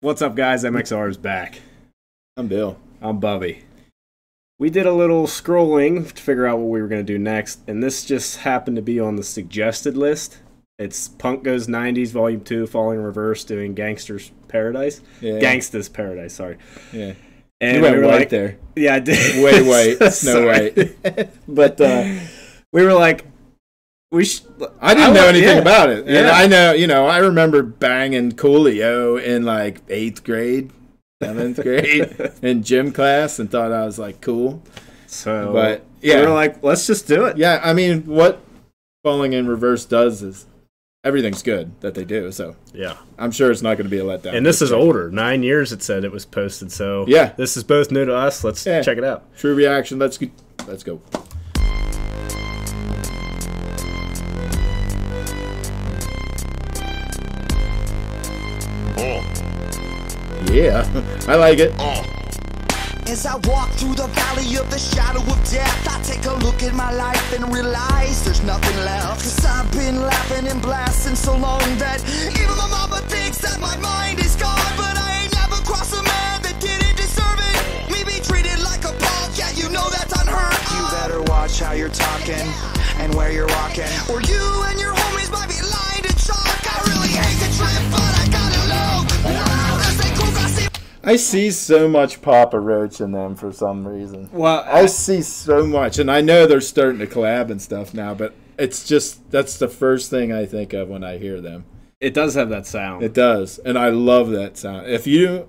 What's up, guys? MXR is back. I'm Bill. I'm Bubby. We did a little scrolling to figure out what we were going to do next, and this just happened to be on the suggested list. It's Punk Goes 90s, Volume 2, Falling in Reverse, doing Gangster's Paradise. Yeah. Gangsta's Paradise, sorry. Yeah. And you went we were white like, there. Yeah, I did. Way white. Snow. White. but uh, we were like, we sh- I didn't know want- anything yeah. about it. And I know, you know, I remember banging Coolio in like eighth grade, seventh grade in gym class and thought I was like cool. So, But, we yeah. were like, let's just do it. Yeah, I mean, what Falling in Reverse does is everything's good that they do. So Yeah. I'm sure it's not going to be a letdown. And this is older. Nine years it said it was posted. So Yeah. this is both new to us. Let's Yeah. check it out. True reaction. Let's go. Let's go. Yeah, I like it. Uh, as I walk through the valley of the shadow of death, I take a look at my life and realize there's nothing left. Cause I've been laughing and blasting so long that even my mama thinks that my mind is gone. But I ain't never crossed a man that didn't deserve it. Me be treated like a punk, yeah, you know that's unheard of. You better watch how you're talking and where you're walking. Or you and your homies might be lying to chalk. I really hate the trip, I see so much Papa Roach in them for some reason. Well, I see so much, and I know they're starting to collab and stuff now, but it's just that's the first thing I think of when I hear them. it does have that sound. It does, and I love that sound. If you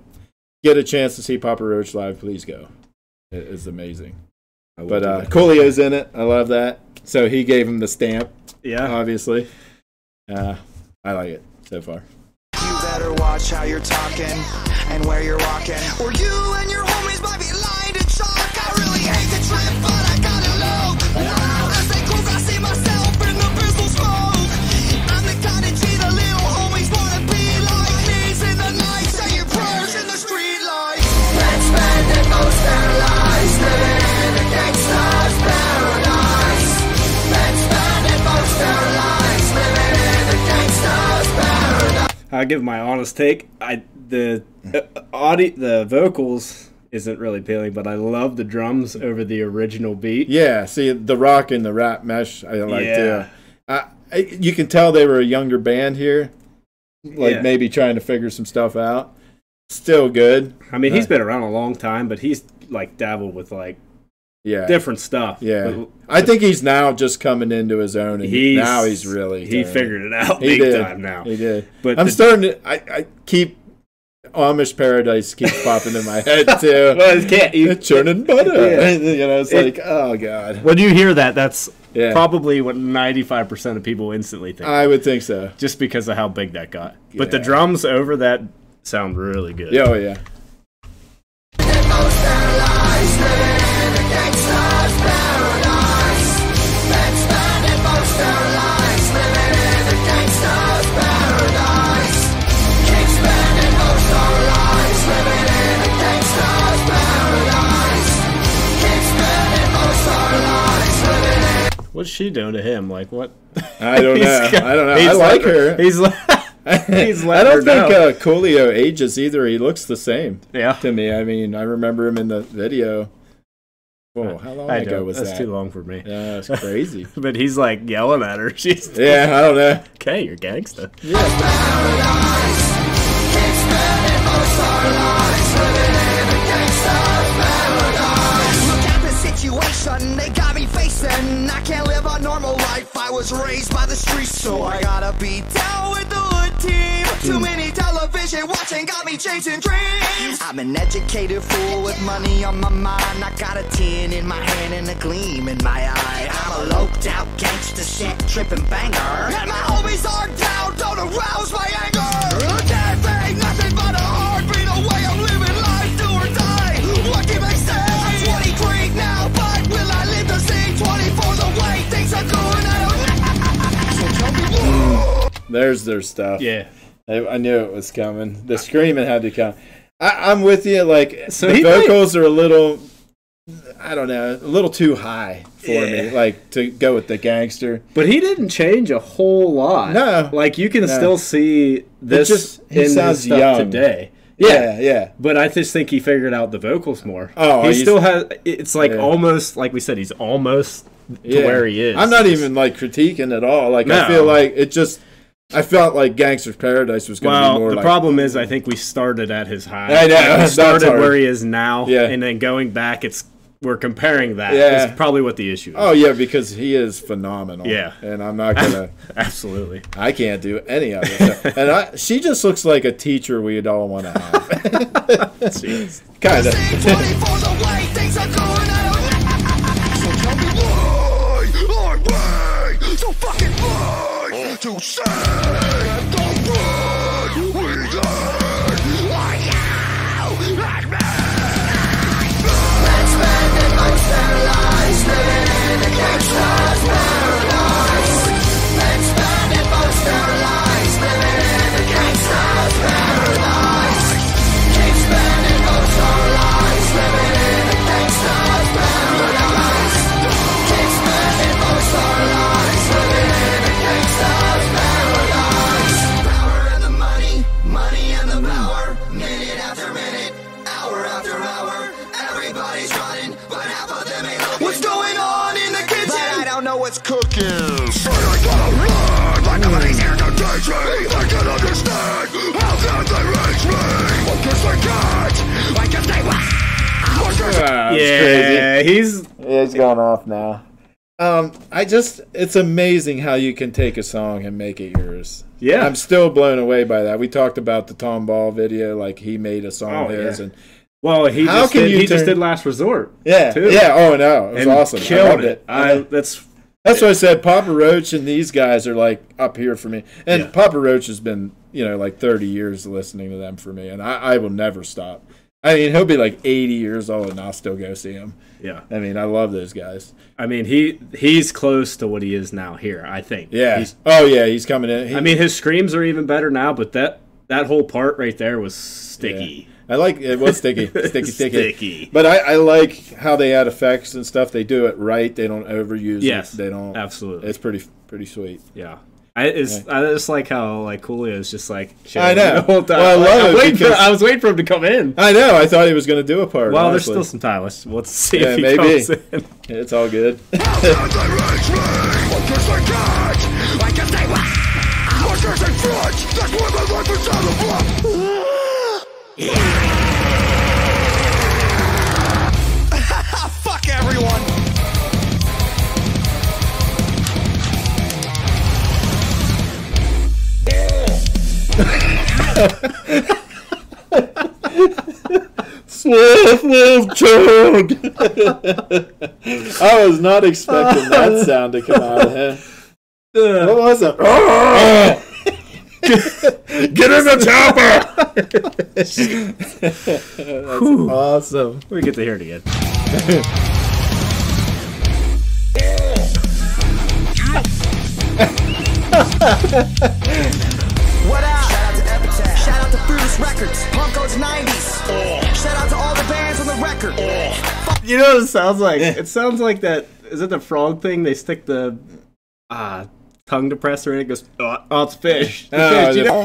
get a chance to see Papa Roach live, please go. It is amazing. But uh. Coolio's in it. I love that. So he gave him the stamp, yeah. obviously. Uh, I like it so far. Better watch how you're talking and where you're walking. Or you and your homies might be lying to chalk. I really hate the trip, I'll give my honest take. I the uh, audio, the vocals isn't really appealing, but I love the drums over the original beat. Yeah, see the rock and the rap mesh. I like Yeah. too. I, I, you can tell they were a younger band here, like Yeah. maybe trying to figure some stuff out. Still good. I mean, he's been around a long time, but he's like dabbled with like Yeah, different stuff. yeah. But I think he's now just coming into his own, and he's now he's really he doing figured it out He big did. time now. He did. But I'm the- starting to. I, I keep Amish Paradise keeps popping in my head too. Well, it can't. You, Churning butter. Yeah. you know, it's It- like, oh god. when you hear that, that's Yeah, probably what ninety five percent of people instantly think. I would think so. just because of how big that got. But the drums over that sound really good. Yeah, oh yeah. What's she doing to him? Like what? I don't know. got- I don't know. I he's like let- her. He's like, He's I don't her think uh, Coolio ages either. He looks the same yeah. to me. I mean, I remember him in the video. Whoa, how long I ago don't. was That's that? too long for me. Yeah, that's crazy. But he's like yelling at her. She's yeah, I don't know. okay. You're gangsta. Look was raised by the streets, so I gotta be down with the hood team. Too mm. many television watching got me chasing dreams. I'm an educated fool with money on my mind. I got a tin in my hand and a gleam in my eye. I'm a loped out gangster shit tripping banger. And my homies are down, don't arouse my anger. There's their stuff. Yeah. I, I knew it was coming. The screaming had to come. I, I'm with you. Like So the he might- vocals are a little, I don't know, a little too high for me. Like to go with the gangster. But he didn't change a whole lot. No. Like you can No. still see this just- he in his sounds stuff young. today. Yeah, yeah. But I just think he figured out the vocals more. Oh, he still has. It's like Yeah. almost like we said. He's almost yeah. to where he is. I'm not even like critiquing at all. Like No. I feel like it just. I felt like Gangster's Paradise was going to Well, be more the like. problem is, I think we started at his high. I know, Like, we started hard. where he is now, Yeah. and then going back, it's we're comparing that. Yeah. is probably what the issue is. Oh yeah, because he is phenomenal. Yeah. and I'm not gonna. Absolutely. I can't do any of it. And I, she just looks like a teacher we'd all want to have. Jeez. kind of. To say what's cooking. Say I gotta run, but nobody's here to teach me. I can understand. How can they reach me? I guess I can't. I they will. I guess Ah, it's crazy. Yeah, he's Yeah, it's going off now. Um, I just, it's amazing how you can take a song and make it yours. Yeah. I'm still blown away by that. We talked about the Tom Ball video, like he made a song Oh, his, yeah. and well. He How just can did, you he just did last resort. yeah, too. yeah. Oh no, it was and awesome. I Killed loved it. it. I, Yeah. that's That's what I said. Papa Roach and these guys are like up here for me, and Yeah. Papa Roach has been, you know, like 30 years listening to them for me, and I, I will never stop. I mean, he'll be like 80 years old, and I'll still go see him. yeah. I mean, I love those guys. I mean, he he's close to what he is now here. I think. Yeah. He's, oh yeah, he's coming in. He- I mean, his screams are even better now, but that that whole part right there was sticky. I like it was sticky, sticky, sticky. Sticky. But I, I like how they add effects and stuff. They do it right. They don't overuse Yes, it. They don't. absolutely. It's pretty pretty sweet. Yeah. I, it's, I just like how like Coolio is just like I know. the whole time. Well, I Like, love I'm it waiting for- I was waiting for him to come in. I know. I thought he was going to do a part. Well, there's still some time. Let's let's see Yeah, if he maybe. comes in. It's all good. Fuck everyone. Wolf, wolf, chug. I was not expecting that sound to come out of him. What was it? Get in the chopper! That's awesome. We get to hear it again. What up? Shout out to Epitaph. Shout out to Brutus Records. Punk Goes 90s. Shout out to all the bands on the record. You know what it sounds like? It sounds like that. Is it the frog thing? They stick the uh, tongue depressor and it. Goes, oh, oh it's fish. Oh, fish. You know,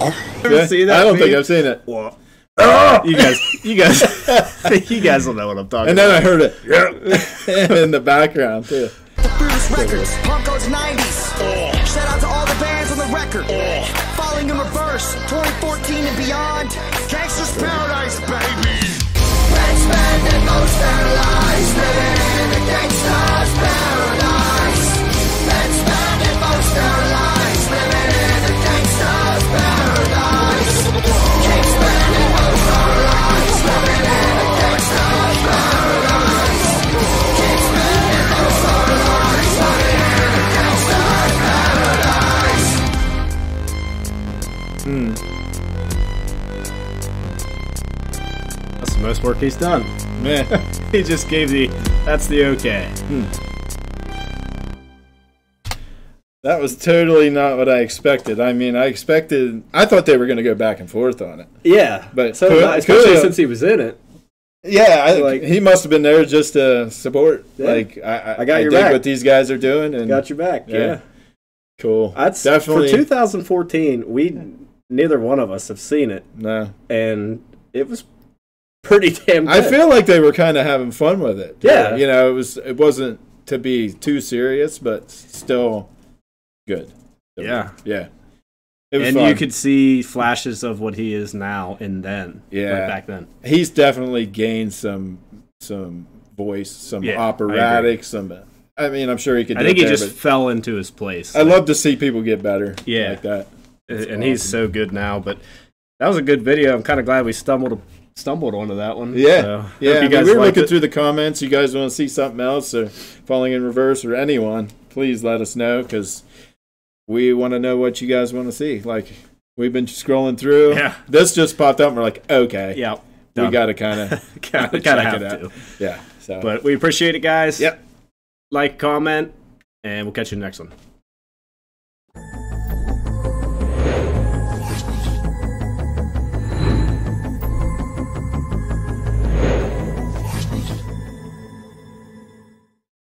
ever see that? I don't think? I've seen it. Well, ah! you guys, you guys, you guys don't know what I'm talking about. And then I heard it in the background too. Brutus Records. Punk Goes 90s. Shout out to all the bands on the record. Falling in reverse. 2014 and beyond. That's the work he's done. Man, He just gave the. That's the okay. Hmm. that was totally not what I expected. I mean, I expected. I thought they were going to go back and forth on it. Yeah, But so Cool- especially Coolio- since he was in it. Yeah, I, Like- he must have been there just to support. Yeah. Like I, I, I got your dig back. what these guys are doing, and Got your back. Yeah. Yeah, cool. that's definitely. for 2014. We neither one of us have seen it, No. and it was pretty damn. Good. I feel like they were kind of having fun with it. Yeah. You know, it was it wasn't to be too serious, but still good. Yeah. Yeah. It was and fun. you could see flashes of what he is now and then. Yeah. like back then. he's definitely gained some some voice, some Yeah, I operatic, some I mean, I'm sure he could I think it he there, just fell into his place. I love to see people get better Yeah. like that. That's and he's so good now. But that was a good video. I'm kind of glad we stumbled stumbled onto that one. Yeah, So, hope yeah. I mean, we were looking it. through the comments. You guys want to see something else or falling in reverse or anyone? Please let us know because we want to know what you guys want to see. Like we've been scrolling through. Yeah. This just popped up. and We're like, okay, Yeah, we got to kind of gotta, check it have out. to. yeah. So But we appreciate it, guys. Yep. Like, comment, and we'll catch you in the next one.